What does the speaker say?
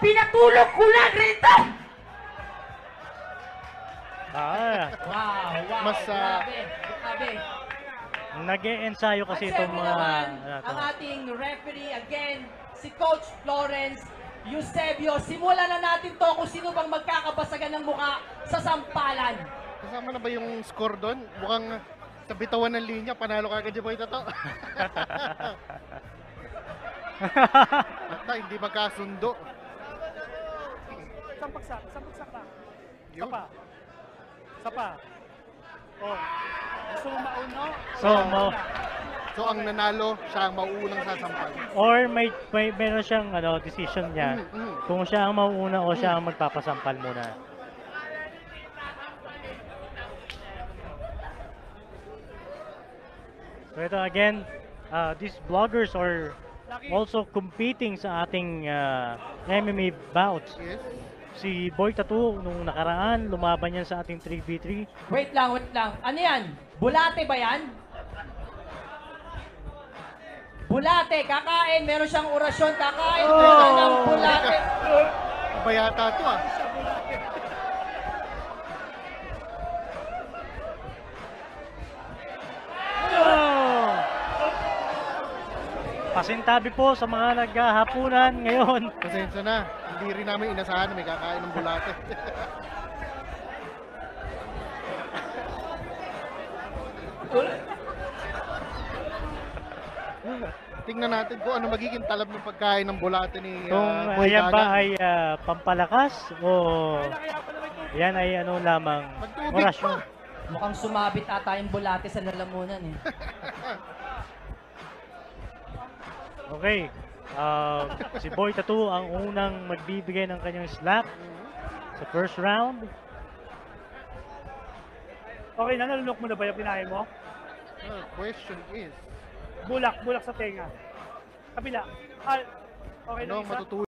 pinatulog ko lang rito! Ah, Wow, wow, Mas, ah, grabe, grabe. nag-e-ensayo kasi At itong syempre mga... naman, ano to. ang ating referee again, si Coach Florence Eusebio. Simulan na natin to kung sino bang magkakabasagan ng muka sa sampalan. Kasama na ba yung score doon? Mukhang sa bitawan ng linya, panalo ka agad yung boy to. At na, hindi magkasundo. Sampagsak, sampagsak na. Yun. Sapa. Sapa. Oh. Gusto mo mauno? So, mo- So ang nanalo, siya ang mauunang sasampal. Or may, may meron siyang ano, decision niya. Mm, mm. Kung siya ang mauuna o siya ang magpapasampal muna. So ito again, uh, these bloggers are also competing sa ating uh, MMA bouts. Yes. Si Boy Tattoo nung nakaraan, lumaban yan sa ating 3v3. Wait lang, wait lang. Ano yan? Bulate ba yan? Bulate, kakain. Meron siyang orasyon, kakain. Oh! Meron ng bulate. Iba yata to ah. Oh! Pasintabi po sa mga naghahapunan ngayon. Pasensya na. Hindi rin namin inasahan na may kakain ng bulate. Tingnan natin kung ano magiging talab ng pagkain ng bulate ni Kung ah, Boy ayan ba ay ah, pampalakas o yan ay ano lamang Magtubig orasyon. pa. Mukhang sumabit ata yung bulate sa lalamunan eh. Okay. Ah, si Boy Tattoo ang unang magbibigay ng kanyang slap sa first round. Okay na, nalunok mo na ba yung kinain mo? Ah, question is, Bulak, bulak sa tenga. Kabila. Ah, okay ano na ang isa? matutulog